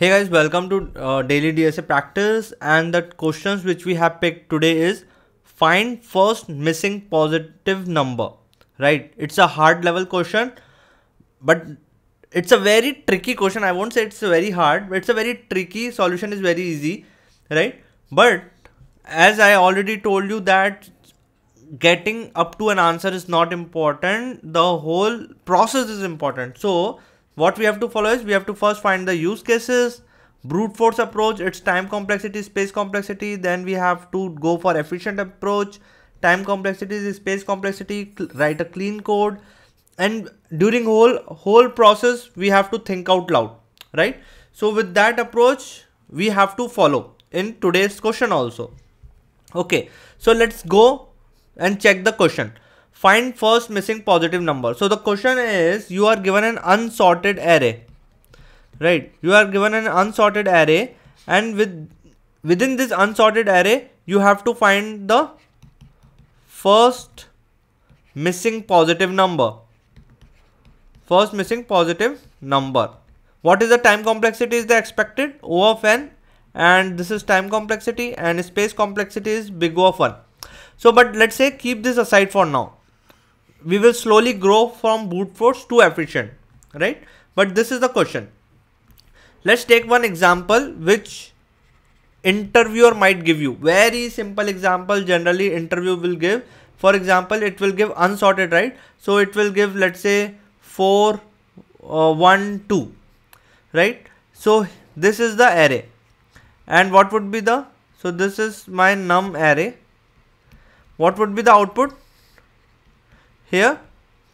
Hey guys, welcome to uh, daily DSA practice and the questions which we have picked today is find first missing positive number. Right? It's a hard level question, but it's a very tricky question. I won't say it's very hard, but it's a very tricky solution is very easy, right? But as I already told you that getting up to an answer is not important. The whole process is important. So what we have to follow is we have to first find the use cases brute force approach its time complexity space complexity then we have to go for efficient approach time complexity space complexity write a clean code and during whole whole process we have to think out loud right? So with that approach we have to follow in today's question also. Okay so let's go and check the question Find first missing positive number. So the question is you are given an unsorted array. Right? You are given an unsorted array and with within this unsorted array you have to find the first missing positive number. First missing positive number. What is the time complexity is the expected O of n and this is time complexity and space complexity is big O of 1. So but let's say keep this aside for now we will slowly grow from brute force to efficient, right? But this is the question. Let's take one example which interviewer might give you. Very simple example generally interview will give. For example, it will give unsorted, right? So it will give, let's say 4, uh, 1, 2, right? So this is the array. And what would be the, so this is my num array. What would be the output? Here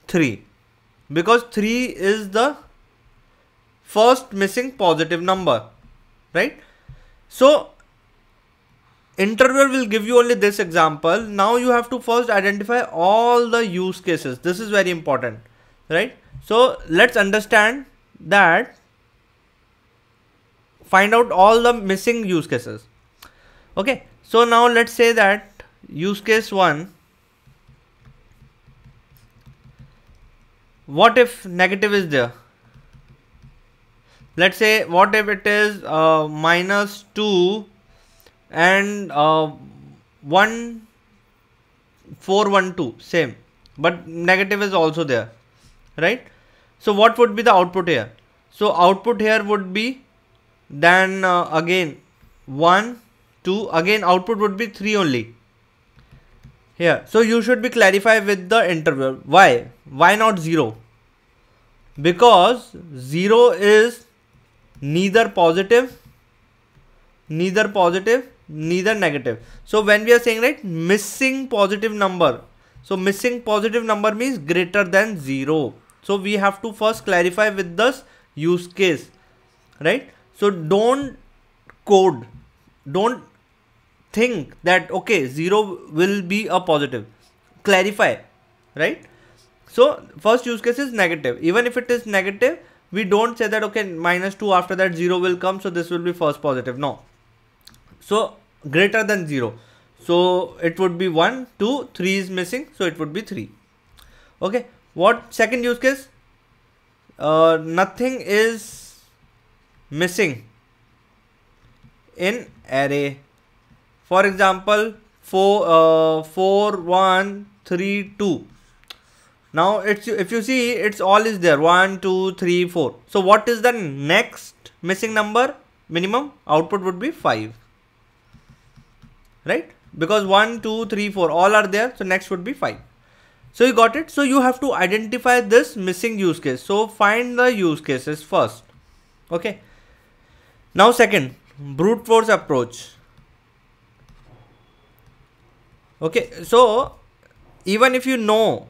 3 because 3 is the first missing positive number right? So interviewer will give you only this example. Now you have to first identify all the use cases. This is very important right? So let's understand that find out all the missing use cases. Okay so now let's say that use case 1 what if negative is there? Let's say what if it is uh, minus 2 and uh, 1 4 1 2 same. But negative is also there right? So what would be the output here? So output here would be then uh, again 1 2 again output would be 3 only here. So you should be clarify with the interval why? Why not 0 because 0 is neither positive neither positive neither negative. So when we are saying right missing positive number. So missing positive number means greater than 0 so we have to first clarify with this use case. Right? So don't code. Don't think that okay 0 will be a positive. Clarify right? So first use case is negative. Even if it is negative we don't say that okay minus 2 after that 0 will come so this will be first positive. No. So greater than 0 so it would be 1 2 3 is missing so it would be 3 okay. What second use case? Uh, nothing is missing in array for example 4 uh, 4 1 3 2 now it's if you see it's all is there. 1 2 3 4 so what is the next missing number? Minimum output would be 5 right? Because 1 2 3 4 all are there so next would be 5 so you got it? So you have to identify this missing use case. So find the use cases first. Okay? Now second brute force approach okay so even if you know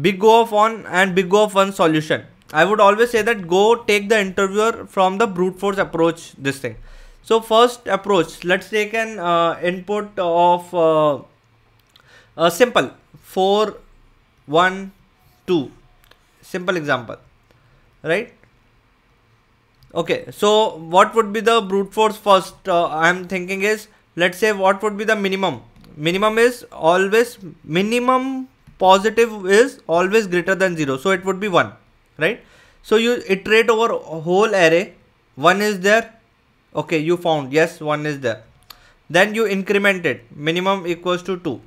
big O of 1 and big O of 1 solution I would always say that go take the interviewer from the brute force approach this thing. So first approach let's take an uh, input of uh, a simple. 4 1 2 simple example right? Okay so what would be the brute force first uh, i'm thinking is let's say what would be the minimum minimum is always minimum positive is always greater than 0 so it would be 1 right? So you iterate over whole array. 1 is there. Okay you found. Yes 1 is there. Then you increment it. Minimum equals to 2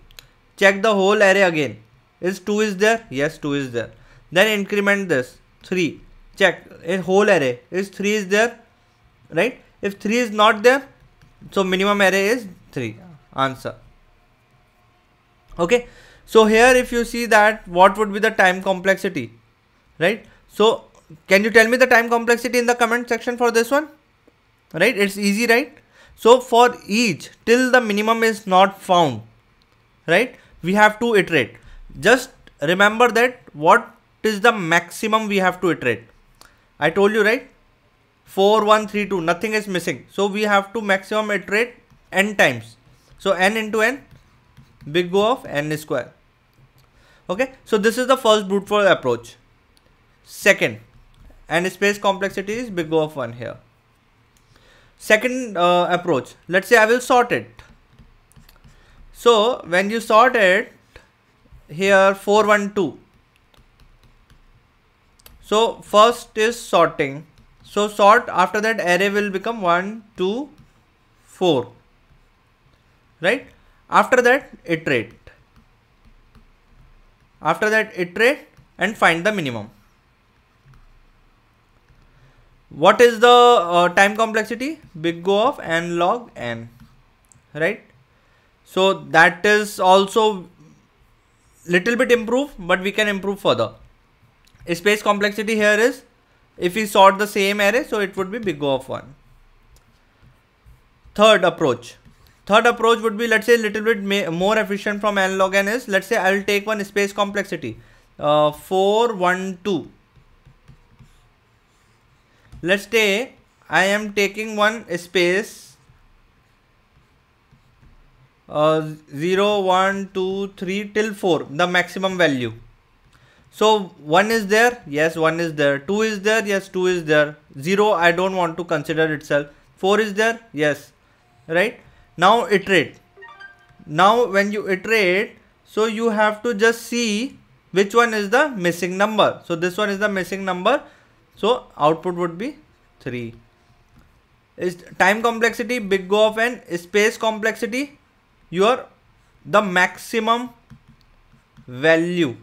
check the whole array again. Is 2 is there? Yes 2 is there. Then increment this. 3 check. A whole array. Is 3 is there? Right? If 3 is not there so minimum array is 3 answer okay? So here if you see that what would be the time complexity right? So can you tell me the time complexity in the comment section for this one? Right? It's easy right? So for each till the minimum is not found right? We have to iterate. Just remember that what is the maximum we have to iterate. I told you right? 4 1 3 2 nothing is missing. So we have to maximum iterate n times. So n into n big O of n square. Okay so this is the first brute force approach. Second and space complexity is big O of 1 here. Second uh, approach let's say I will sort it. So when you sort it here 412 so first is sorting. So sort after that array will become 1 2 4 right after that iterate. After that iterate and find the minimum. What is the uh, time complexity? Big O of n log n right? So that is also little bit improved but we can improve further. Space complexity here is if we sort the same array so it would be big O of 1 third approach third approach would be let's say a little bit more efficient from n log n is let's say I'll take one space complexity. Uh, 4 1 2 let's say I am taking one space uh, 0 1 2 3 till 4 the maximum value. So 1 is there yes 1 is there. 2 is there yes 2 is there. 0 I don't want to consider itself. 4 is there yes right now iterate. Now when you iterate so you have to just see which one is the missing number. So this one is the missing number. So output would be 3. Is time complexity big O of n space complexity your the maximum value.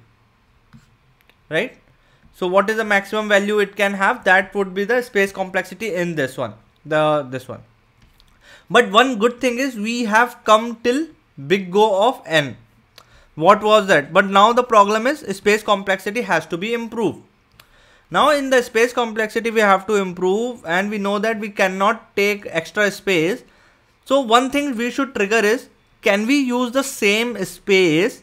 Right? So what is the maximum value it can have? That would be the space complexity in this one. The this one but one good thing is we have come till big O of n what was that but now the problem is space complexity has to be improved now in the space complexity we have to improve and we know that we cannot take extra space. So one thing we should trigger is can we use the same space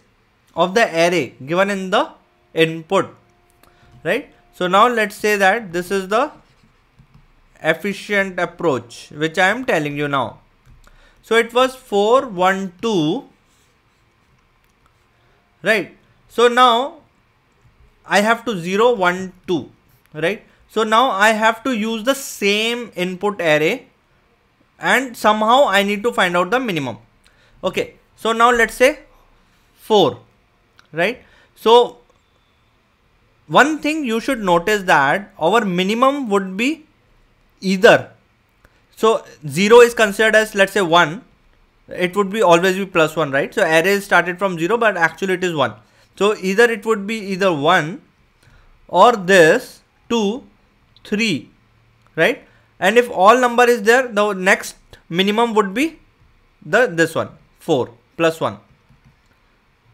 of the array given in the input right. So now let's say that this is the efficient approach which I am telling you now. So it was 4 1 2 right. So now I have to 0 1 2 right? So now I have to use the same input array and somehow I need to find out the minimum. Okay. So now let's say 4 right? So one thing you should notice that our minimum would be either. So 0 is considered as let's say 1 it would be always be plus 1 right? So array started from 0 but actually it is 1 so either it would be either 1 or this 2 3 right? And if all number is there the next minimum would be the this one 4 plus 1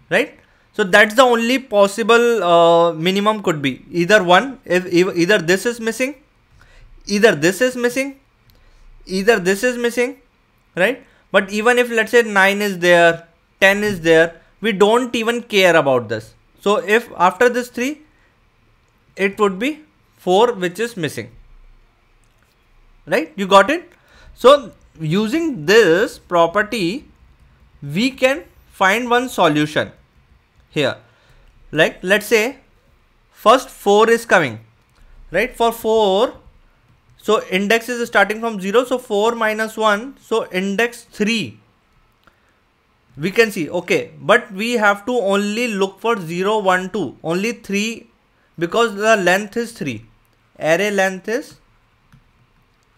right? So that's the only possible uh, minimum could be. Either one if, if either this is missing either this is missing either this is missing right? But even if let's say 9 is there 10 is there we don't even care about this. So if after this 3 it would be 4 which is missing. Right? You got it? So using this property we can find one solution here. Like let's say first 4 is coming. Right? For 4 so index is starting from 0 so 4 minus 1 so index 3 we can see okay but we have to only look for 0 1 2 only 3 because the length is 3 array length is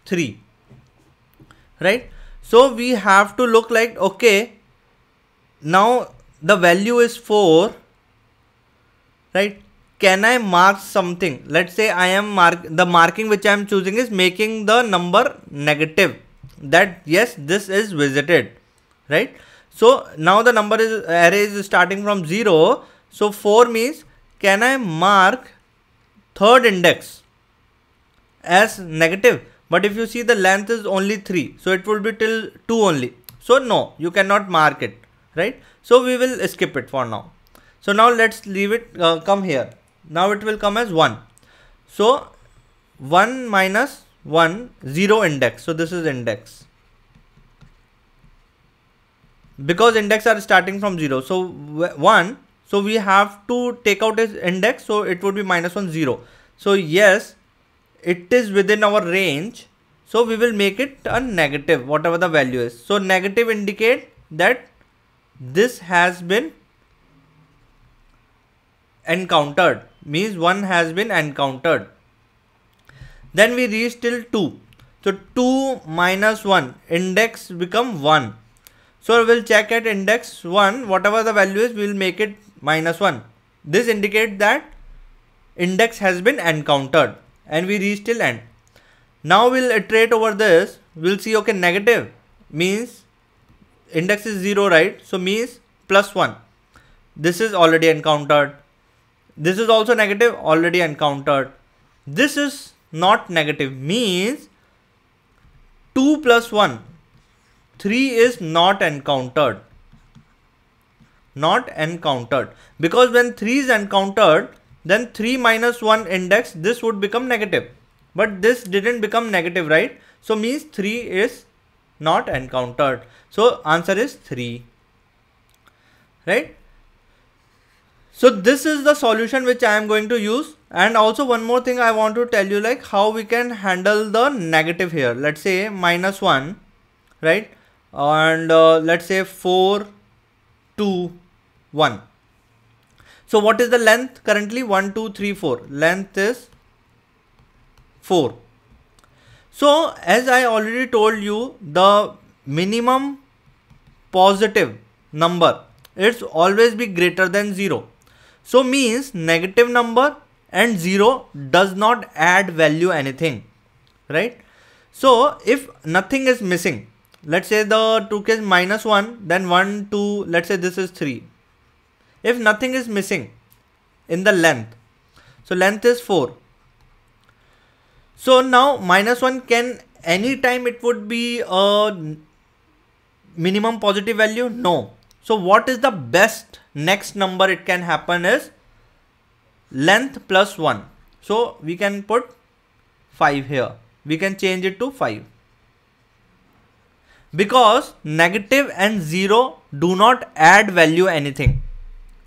3 right? So we have to look like okay now the value is 4 right can I mark something? Let's say I am mark the marking which I am choosing is making the number negative. That yes this is visited right? So now the number is array is starting from 0 so 4 means can I mark third index as negative? But if you see the length is only 3 so it will be till 2 only. So no you cannot mark it right? So we will skip it for now. So now let's leave it uh, come here now it will come as 1 so 1 minus 1 0 index. So this is index. Because index are starting from 0 so 1 so we have to take out its index. So it would be minus 1 0 so yes it is within our range. So we will make it a negative whatever the value is. So negative indicate that this has been encountered means one has been encountered. Then we reach till 2 so 2 minus 1 index become 1 so we'll check at index 1 whatever the value is we'll make it minus 1 this indicates that index has been encountered and we reach till end. Now we'll iterate over this. We'll see okay negative means index is 0 right? So means plus 1 this is already encountered this is also negative already encountered. This is not negative means 2 plus 1 3 is not encountered. Not encountered. Because when 3 is encountered then 3 minus 1 index this would become negative. But this didn't become negative right? So means 3 is not encountered. So answer is 3 right so this is the solution which I am going to use and also one more thing I want to tell you like how we can handle the negative here. Let's say minus 1 right and uh, let's say 4 2 1. So what is the length currently 1 2 3 4 length is 4. So as I already told you the minimum positive number it's always be greater than 0 so means negative number and 0 does not add value anything, right? So if nothing is missing, let's say the 2 case minus 1, then 1, 2, let's say this is 3. If nothing is missing in the length, so length is 4. So now minus 1 can anytime it would be a minimum positive value? No. So what is the best next number it can happen is length plus 1. So we can put 5 here. We can change it to 5. Because negative and 0 do not add value anything.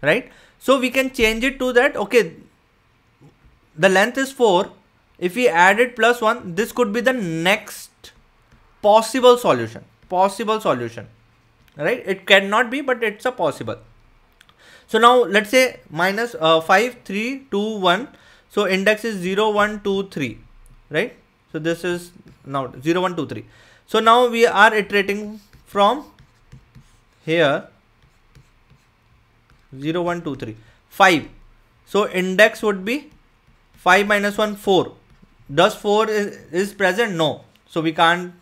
Right. So we can change it to that. Okay. The length is 4. If we add it plus 1, this could be the next possible solution. Possible solution. Right. It cannot be, but it's a possible. So now let's say minus, uh, 5, 3, 2, 1. So index is 0, 1, 2, 3, right? So this is now 0, 1, 2, 3. So now we are iterating from here 0, 1, 2, 3, 5. So index would be 5 minus 1, 4. Does 4 is, is present? No. So we can't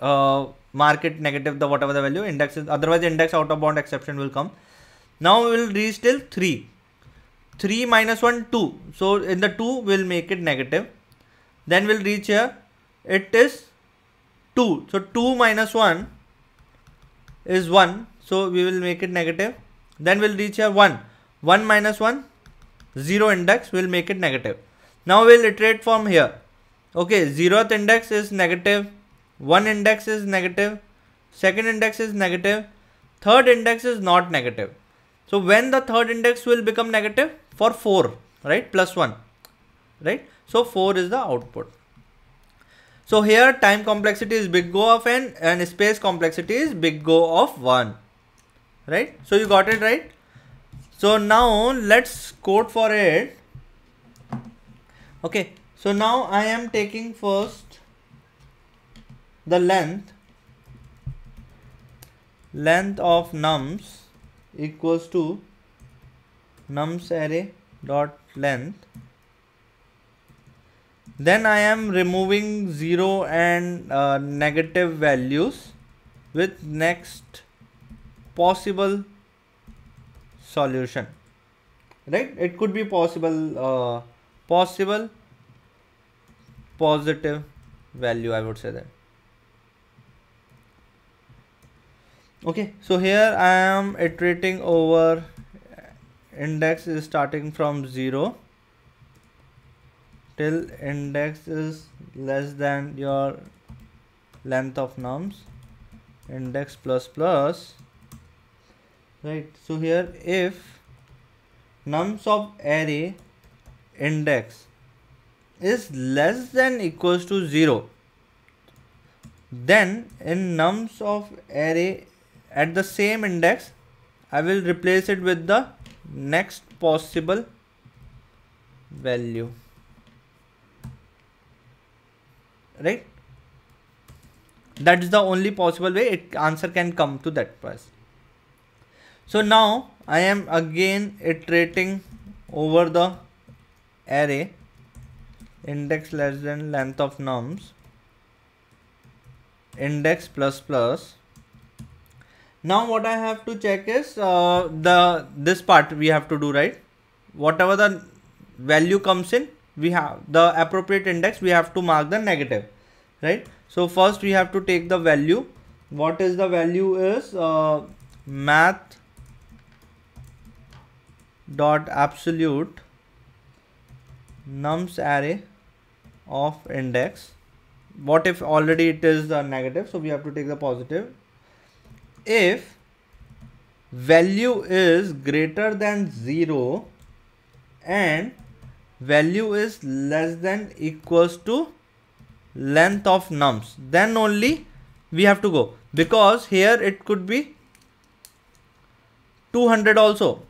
uh, mark it negative the whatever the value index is otherwise index out of bound exception will come now we will reach till 3. 3 minus 1, 2. So in the 2 we'll make it negative. Then we'll reach here. It is 2. So 2 minus 1 is 1. So we will make it negative. Then we'll reach here 1. 1 minus 1, 0 index, we'll make it negative. Now we'll iterate from here. Okay, 0th index is negative. 1 index is. Second index is. Third index is not negative. So when the third index will become negative for 4, right? Plus 1, right? So 4 is the output. So here time complexity is big O of n and space complexity is big O of 1, right? So you got it right? So now let's code for it. Okay, so now I am taking first the length length of nums equals to nums array dot length. Then I am removing 0 and uh, negative values with next possible solution. Right? It could be possible uh, possible positive value I would say that okay so here I am iterating over index is starting from 0 till index is less than your length of nums index plus plus right? So here if nums of array index is less than equals to 0 then in nums of array at the same index I will replace it with the next possible value. Right? That is the only possible way it answer can come to that price. So now I am again iterating over the array index less than length of nums index plus plus now what I have to check is uh, the this part we have to do right? Whatever the value comes in we have the appropriate index we have to mark the negative right? So first we have to take the value. What is the value is uh, math dot absolute nums array of index. What if already it is the negative? So we have to take the positive if value is greater than 0 and value is less than equals to length of nums then only we have to go. Because here it could be 200 also.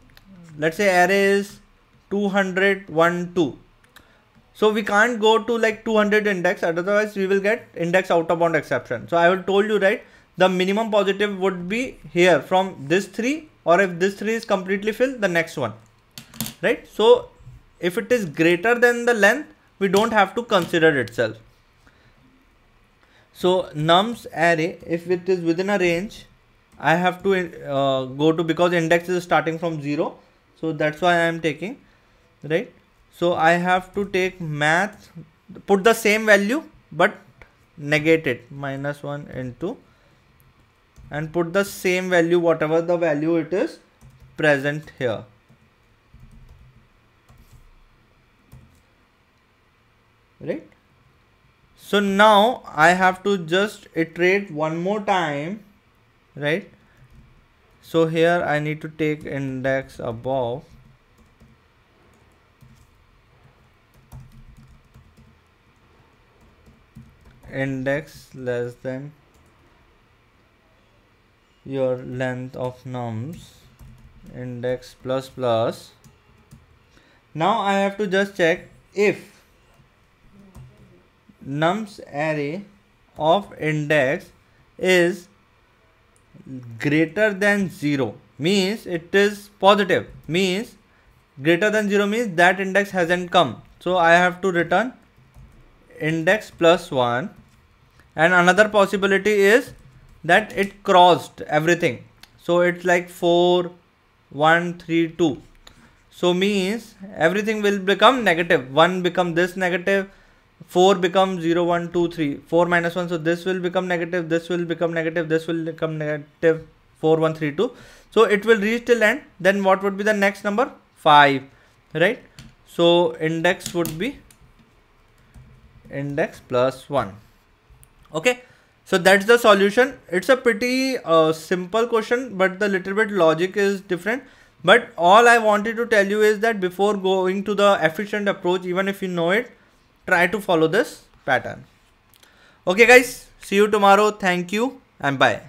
Let's say array is 200 1 2 so we can't go to like 200 index otherwise we will get index out of bound exception. So i have told you right the minimum positive would be here from this 3 or if this 3 is completely filled the next one. Right? So if it is greater than the length we don't have to consider itself. So nums array if it is within a range I have to uh, go to because index is starting from 0 so that's why I am taking right? So I have to take math put the same value but negate it minus 1 into and put the same value whatever the value it is present here. Right? So now I have to just iterate one more time right? So here I need to take index above. Index less than your length of nums index plus plus. Now I have to just check if nums array of index is greater than 0 means it is positive. Means greater than 0 means that index hasn't come. So I have to return index plus 1 and another possibility is that it crossed everything. So it's like 4 1 3 2 so means everything will become negative. 1 become this negative 4 becomes 0 1 2 3 4 minus 1 so this will become negative this will become negative this will become negative 4 1 3 2 so it will reach till end. Then what would be the next number? 5 right? So index would be index plus 1 okay so that's the solution. It's a pretty uh, simple question but the little bit logic is different. But all i wanted to tell you is that before going to the efficient approach even if you know it try to follow this pattern. Okay guys. See you tomorrow. Thank you and bye